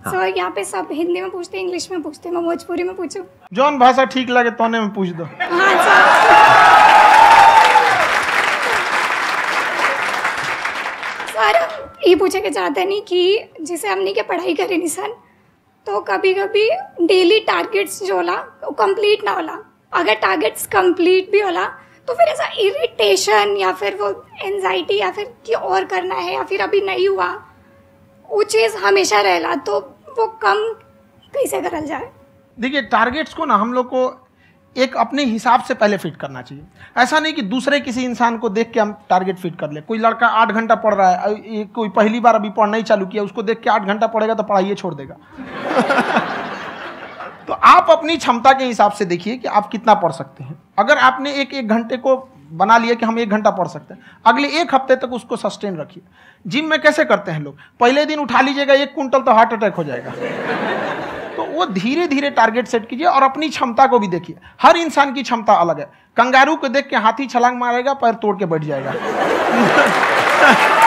सो यहाँ पे सब हिंदी में पूछते इंग्लिश में पूछते मैं भोजपुरी में पूछूँ। जौन भाषा ठीक लगे तोने में पूछ दो। हाँ सर सर ये पूछे के चाहते नहीं कि जैसे हमने के पढ़ाई करे निशान तो कभी कभी डेली टारगेट्स जो होला वो कंप्लीट ना होला। अगर टारगेट्स कंप्लीट भी होला तो फिर ऐसा इरिटेशन या फिर वो एनजाइटी या फिर कि और करना है या फिर अभी नहीं हुआ वो चीज़ हमेशा रहेला तो वो कम कैसे करल जाए? देखिए टारगेट्स को ना हम लोग को एक अपने हिसाब से पहले फिट करना चाहिए। ऐसा नहीं कि दूसरे किसी इंसान को देख के हम टारगेट फिट कर ले। कोई लड़का आठ घंटा पढ़ रहा है कोई पहली बार अभी पढ़ना ही चालू किया, उसको देख के आठ घंटा पढ़ेगा तो पढ़ाइए छोड़ देगा। तो आप अपनी क्षमता के हिसाब से देखिए कि आप कितना पढ़ सकते हैं। अगर आपने एक एक घंटे को बना लिया कि हम एक घंटा पढ़ सकते हैं। अगले एक हफ़्ते तक उसको सस्टेन रखिए। जिम में कैसे करते हैं लोग? पहले दिन उठा लीजिएगा, एक कुंटल तो हार्ट अटैक हो जाएगा। तो वो धीरे धीरे टारगेट सेट कीजिए और अपनी क्षमता को भी देखिए। हर इंसान की क्षमता अलग है। कंगारू को देख के हाथी छलांग मारेगा, पैर तोड़ के बैठ जाएगा।